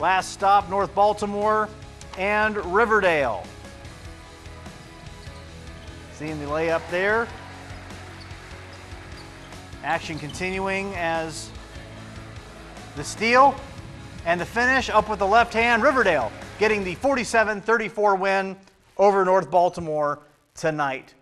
Last stop, North Baltimore and Riverdale. Seeing the layup there. Action continuing as the steal and the finish up with the left hand. Riverdale getting the 47 34 win over North Baltimore tonight.